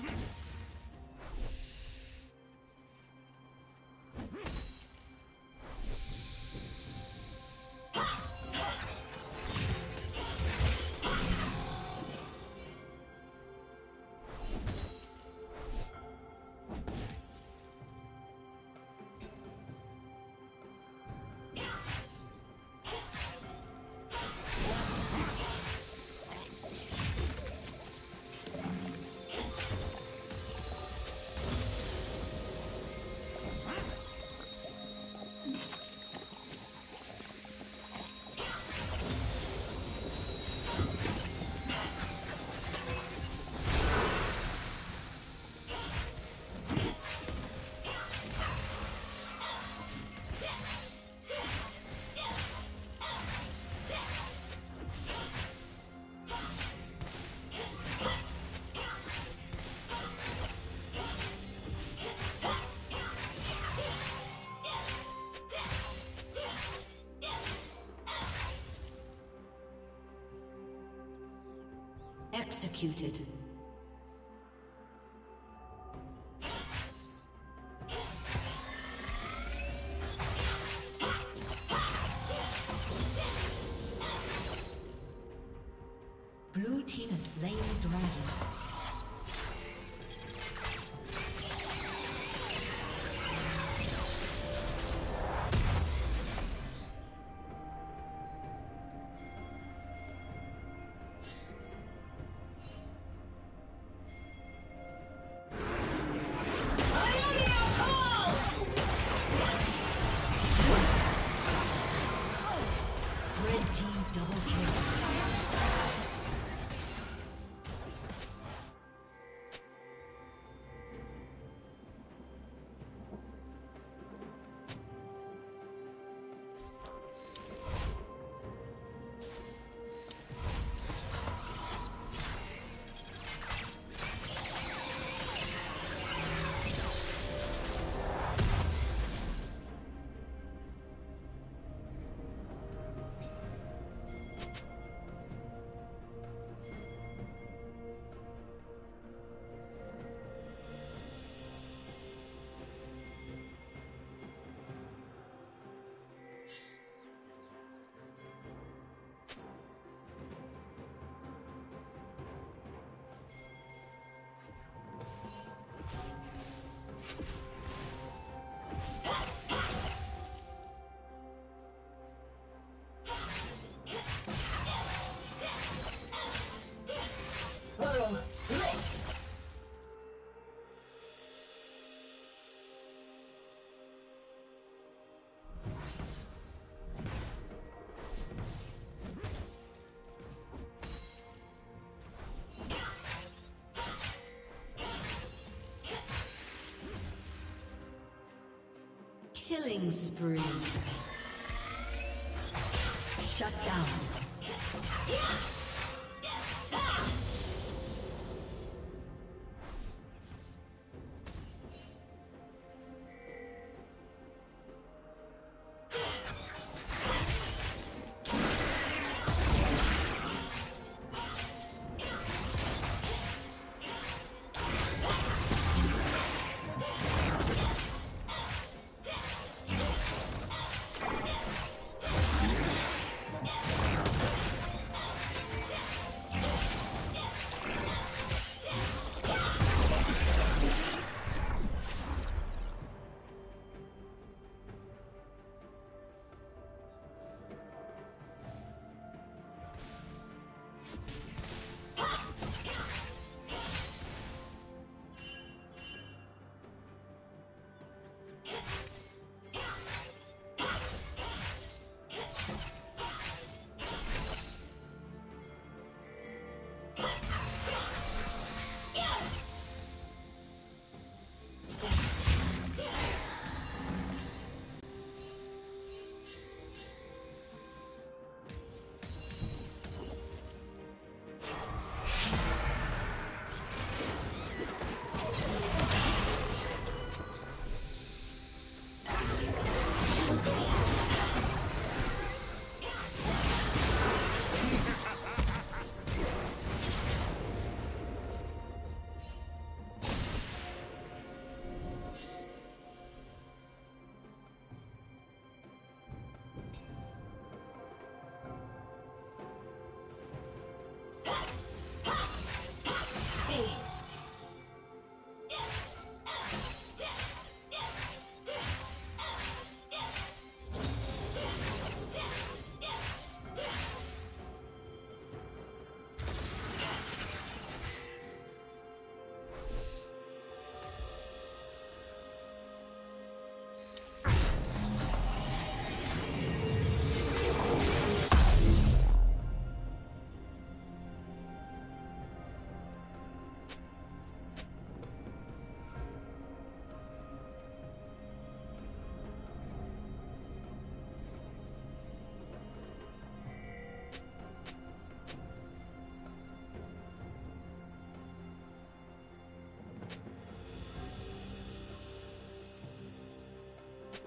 Hmm. Executed. Killing spree. Shut down.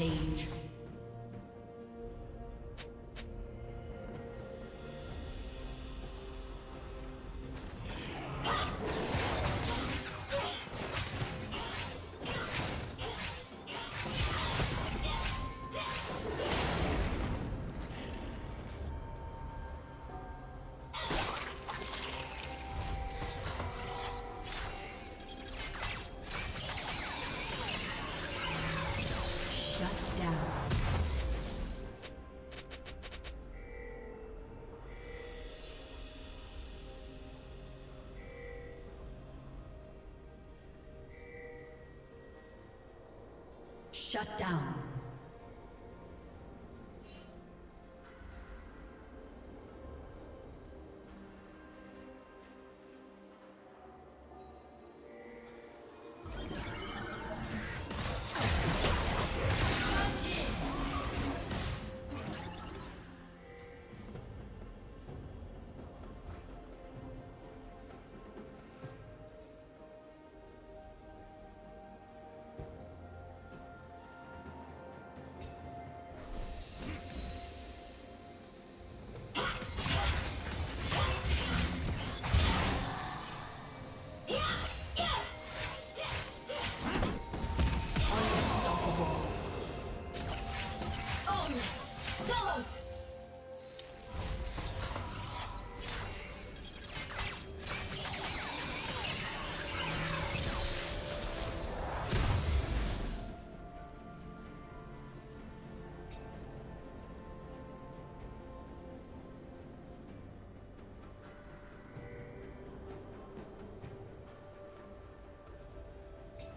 Rampage. Shut down.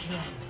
Yeah.